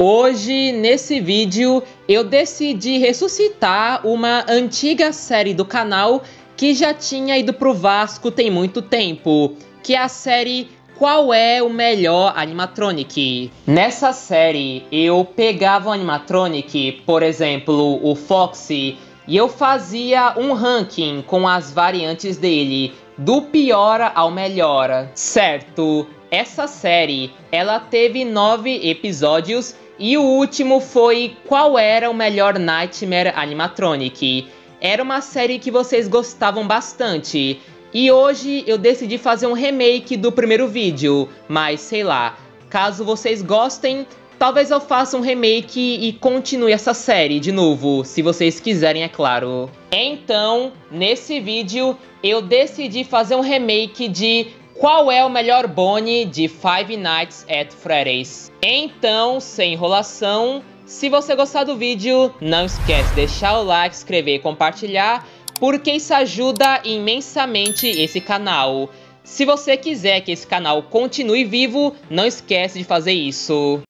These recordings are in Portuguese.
Hoje, nesse vídeo, eu decidi ressuscitar uma antiga série do canal que já tinha ido pro Vasco tem muito tempo, que é a série Qual é o melhor animatronic? Nessa série, eu pegava um animatronic, por exemplo, o Foxy, e eu fazia um ranking com as variantes dele, do pior ao melhor. Certo, essa série, ela teve nove episódios e o último foi Qual era o melhor Nightmare Animatronic? Era uma série que vocês gostavam bastante. E hoje eu decidi fazer um remake do primeiro vídeo, mas sei lá, caso vocês gostem, talvez eu faça um remake e continue essa série de novo, se vocês quiserem, é claro. Então, nesse vídeo, eu decidi fazer um remake de qual é o melhor Bonnie de Five Nights at Freddy's. Então, sem enrolação, se você gostar do vídeo, não esquece de deixar o like, inscrever e compartilhar, porque isso ajuda imensamente esse canal. Se você quiser que esse canal continue vivo, não esquece de fazer isso.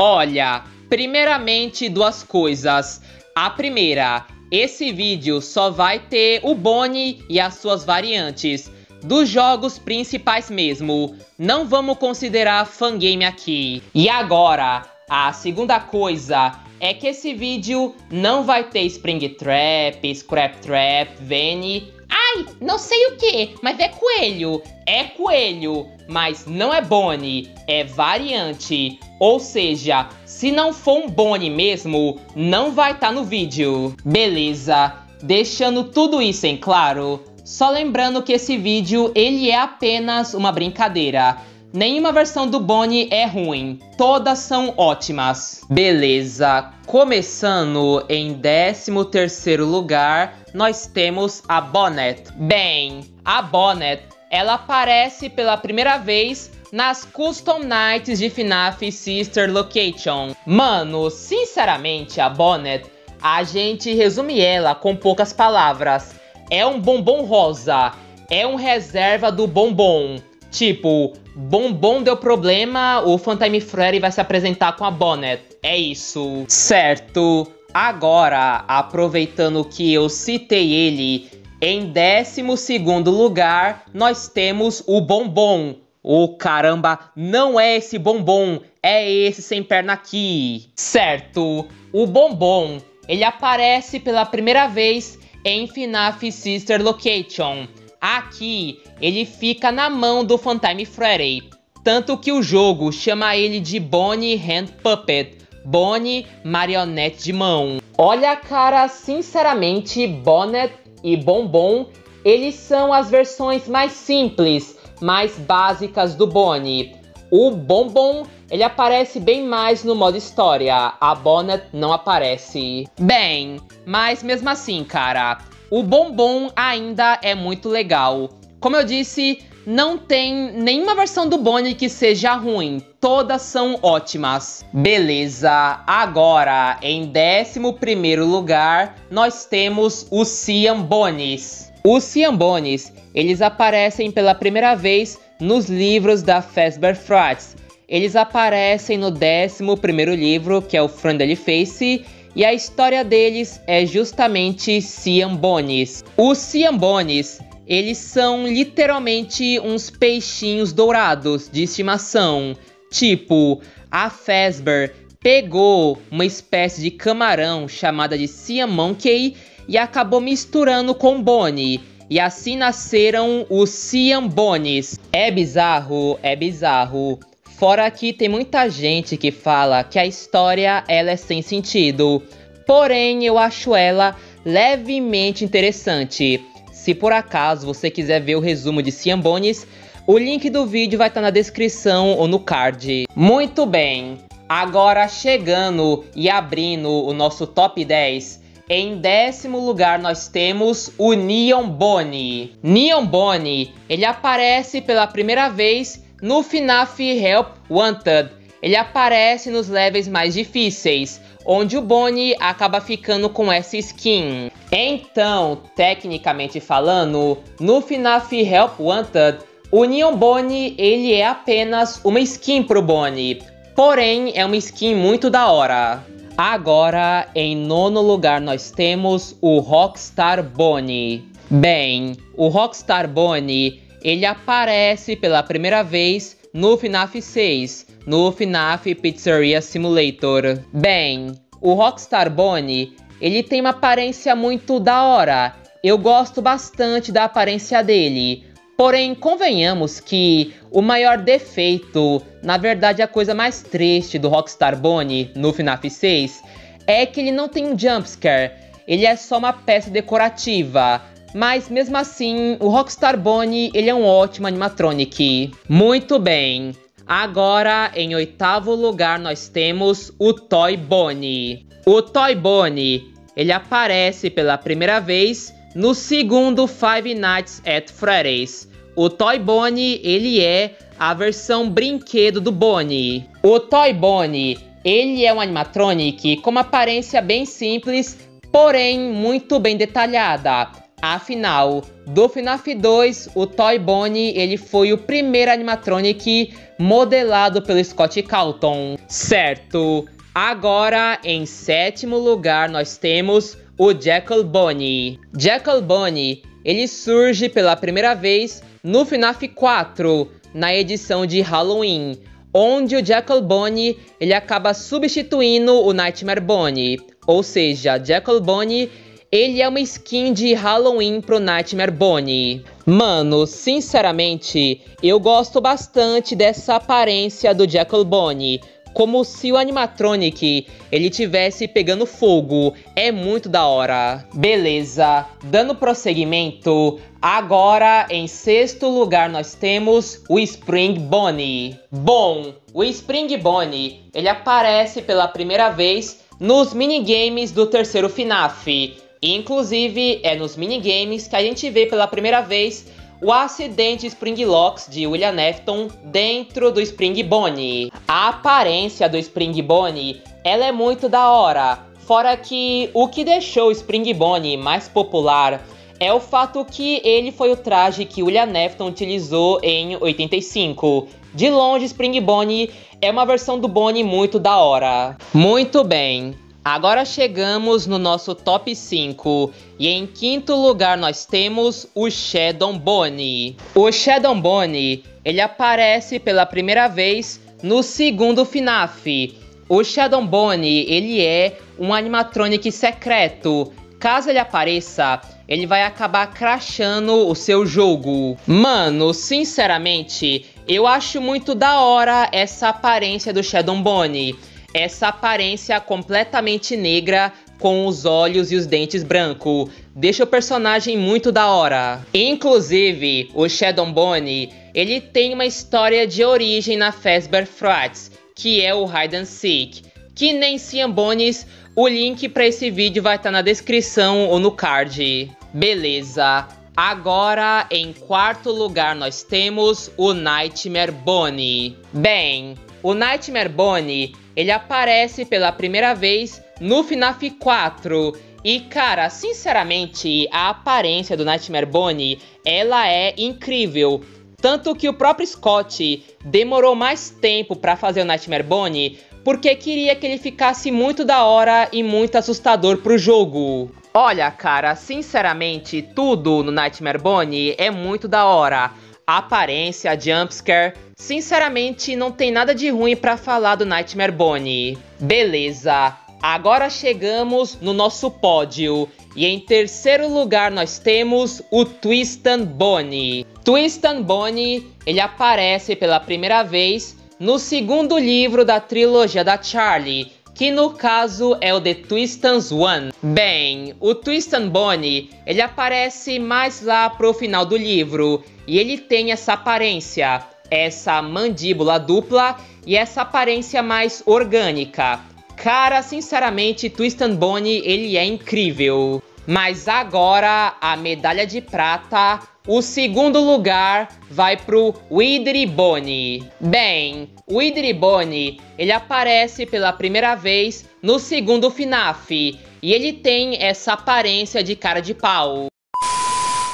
Olha, primeiramente duas coisas. A primeira, esse vídeo só vai ter o Bonnie e as suas variantes dos jogos principais mesmo. Não vamos considerar fangame aqui. E agora, a segunda coisa é que esse vídeo não vai ter Springtrap, Scraptrap, Vene. Ai, não sei o que, mas é coelho. É coelho, mas não é Bonnie, é variante. Ou seja, se não for um Bonnie mesmo, não vai estar tá no vídeo. Beleza, deixando tudo isso em claro, só lembrando que esse vídeo ele é apenas uma brincadeira. Nenhuma versão do Bonnie é ruim, todas são ótimas. Beleza, começando em 13º lugar, nós temos a Bonnet. Bem, a Bonnet, ela aparece pela primeira vez nas Custom Nights de FNAF Sister Location. Mano, sinceramente, a Bonnet, a gente resume ela com poucas palavras é um bombom rosa, é um reserva do bombom. Tipo, bombom deu problema, o Funtime Freddy vai se apresentar com a Bonnet. É isso. Certo. Agora, aproveitando que eu citei ele, em 12 lugar, nós temos o bombom. O oh, caramba, não é esse bombom, é esse sem perna aqui. Certo, o bombom, ele aparece pela primeira vez em FNAF Sister Location. Aqui, ele fica na mão do Funtime Freddy, tanto que o jogo chama ele de Bonnie Hand Puppet, Bonnie Marionete de Mão. Olha, cara, sinceramente, Bonnet e Bombom, eles são as versões mais simples, mais básicas do Bonnie. O Bombom, ele aparece bem mais no modo história, a Bonnet não aparece. Bem, mas mesmo assim, cara, o Bombom ainda é muito legal. Como eu disse, não tem nenhuma versão do Bonnie que seja ruim, todas são ótimas. Beleza, agora em 11 lugar nós temos os Cian Bonies. Os Cian Bonies, eles aparecem pela primeira vez nos livros da Fazbear Frights. Eles aparecem no 11 livro, que é o Friendly Face, e a história deles é justamente Ciambones. Os Ciambones, eles são literalmente uns peixinhos dourados de estimação. Tipo, a Fazbear pegou uma espécie de camarão chamada de Siam Monkey e acabou misturando com Bonnie e assim nasceram os Ciambones. É bizarro, é bizarro. Fora que tem muita gente que fala que a história ela é sem sentido. Porém, eu acho ela levemente interessante. Se por acaso você quiser ver o resumo de Ciambones, o link do vídeo vai estar na descrição ou no card. Muito bem, agora chegando e abrindo o nosso top 10, em décimo lugar, nós temos o Neon Bonnie. Neon Bonnie, ele aparece pela primeira vez no FNAF Help Wanted. Ele aparece nos levels mais difíceis, onde o Bonnie acaba ficando com essa skin. Então, tecnicamente falando, no FNAF Help Wanted, o Neon Bonnie ele é apenas uma skin pro Bonnie. porém é uma skin muito da hora. Agora, em nono lugar, nós temos o Rockstar Bonnie. Bem, o Rockstar Bonnie, ele aparece pela primeira vez no FNAF 6, no FNAF Pizzeria Simulator. Bem, o Rockstar Bonnie, ele tem uma aparência muito da hora. Eu gosto bastante da aparência dele. Porém, convenhamos que o maior defeito, na verdade a coisa mais triste do Rockstar Bonnie no FNAF 6, é que ele não tem um jumpscare, ele é só uma peça decorativa. Mas mesmo assim, o Rockstar Bonnie ele é um ótimo animatronic. Muito bem. Agora, em oitavo lugar, nós temos o Toy Bonnie. O Toy Bonnie, ele aparece pela primeira vez no segundo Five Nights at Freddy's. O Toy Bonnie, ele é a versão brinquedo do Bonnie. O Toy Bonnie, ele é um animatronic com uma aparência bem simples, porém muito bem detalhada. Afinal, do FNAF 2, o Toy Bonnie ele foi o primeiro animatronic modelado pelo Scott Calton. Certo. Agora, em sétimo lugar, nós temos o Jackal Bonnie. Jackal Bonnie, ele surge pela primeira vez no FNAF 4, na edição de Halloween, onde o Jackal Bonnie ele acaba substituindo o Nightmare Bonnie. Ou seja, Jackal Bonnie ele é uma skin de Halloween pro Nightmare Bonnie. Mano, sinceramente, eu gosto bastante dessa aparência do Jackal Bonnie. Como se o animatronic ele tivesse pegando fogo. É muito da hora. Beleza, dando prosseguimento, agora em sexto lugar nós temos o Spring Bonnie. Bom, o Spring Bonnie ele aparece pela primeira vez nos minigames do terceiro FNAF. Inclusive, é nos minigames que a gente vê pela primeira vez o acidente Spring Locks de William Afton dentro do Spring Bonnie. A aparência do Spring Bonnie, ela é muito da hora. Fora que o que deixou o Spring Bonnie mais popular é o fato que ele foi o traje que William Afton utilizou em 85. De longe, Spring Bonnie é uma versão do Bonnie muito da hora. Muito bem, Agora chegamos no nosso top 5 e em quinto lugar nós temos o Shadow Bonnie. O Shadow Bonnie, ele aparece pela primeira vez no segundo FNAF. O Shadow Bonnie, ele é um animatronic secreto. Caso ele apareça, ele vai acabar crashando o seu jogo. Mano, sinceramente, eu acho muito da hora essa aparência do Shadow Bonnie essa aparência completamente negra com os olhos e os dentes branco. Deixa o personagem muito da hora. Inclusive, o Shadow Bonnie, ele tem uma história de origem na Fazbear Frats, que é o Hide and Seek. Que nem Ciambones, o link para esse vídeo vai estar tá na descrição ou no card. Beleza. Agora, em quarto lugar, nós temos o Nightmare Bonnie. Bem, o Nightmare Bonnie, ele aparece pela primeira vez no FNAF 4. E cara, sinceramente, a aparência do Nightmare Bonnie, ela é incrível. Tanto que o próprio Scott demorou mais tempo para fazer o Nightmare Bonnie, porque queria que ele ficasse muito da hora e muito assustador pro jogo. Olha, cara, sinceramente, tudo no Nightmare Bonnie é muito da hora a aparência, a jumpscare. Sinceramente, não tem nada de ruim para falar do Nightmare Bonnie. Beleza, agora chegamos no nosso pódio. E em terceiro lugar nós temos o Twistan Bonnie. Twistan Bonnie, ele aparece pela primeira vez no segundo livro da trilogia da Charlie, que no caso é o The Twistans One. Bem, o Twistan Bonnie, ele aparece mais lá pro final do livro, e ele tem essa aparência, essa mandíbula dupla e essa aparência mais orgânica. Cara, sinceramente, Twistan Bonnie, ele é incrível. Mas agora, a medalha de prata, o segundo lugar vai pro Widry Bonnie. Bem, o Widry Bonnie, ele aparece pela primeira vez no segundo FNAF, e ele tem essa aparência de cara de pau.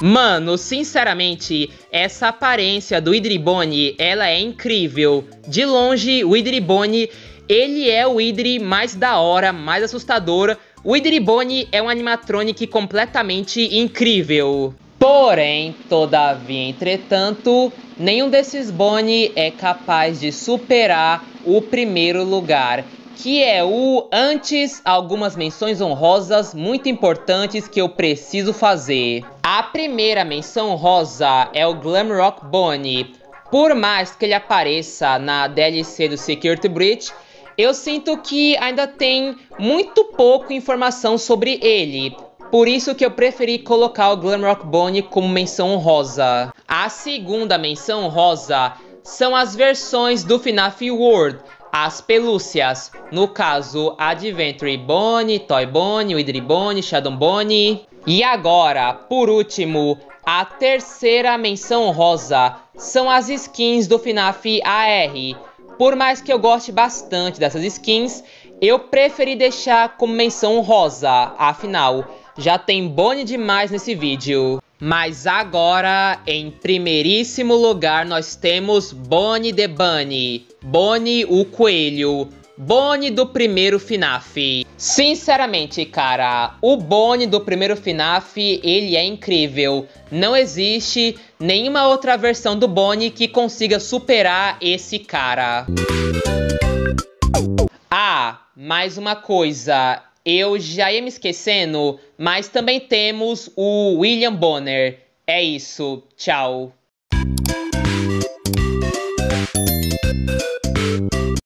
Mano, sinceramente, essa aparência do Idribone, ela é incrível. De longe, o Idribone, ele é o Idri mais da hora, mais assustador. O Idribone é um animatronic completamente incrível. Porém, todavia, entretanto, nenhum desses Boni é capaz de superar o primeiro lugar, que é o antes algumas menções honrosas muito importantes que eu preciso fazer. A primeira menção honrosa é o Glamrock Bonnie. Por mais que ele apareça na DLC do Security Breach, eu sinto que ainda tem muito pouco informação sobre ele. Por isso que eu preferi colocar o Glamrock Bonnie como menção honrosa. A segunda menção honrosa são as versões do FNAF World, as pelúcias. No caso, Adventure Bonnie, Toy Bonnie, Widry Bonnie, Shadow Bonnie. E agora, por último, a terceira menção honrosa são as skins do FNAF AR. Por mais que eu goste bastante dessas skins, eu preferi deixar como menção honrosa, afinal, já tem Bonnie demais nesse vídeo. Mas agora, em primeiríssimo lugar, nós temos Bonnie the Bunny. Bonnie o Coelho. Bonnie do primeiro FNAF. Sinceramente, cara, o Bonnie do primeiro FNAF, ele é incrível. Não existe nenhuma outra versão do Bonnie que consiga superar esse cara. Ah, mais uma coisa eu já ia me esquecendo, mas também temos o William Bonner. É isso, tchau.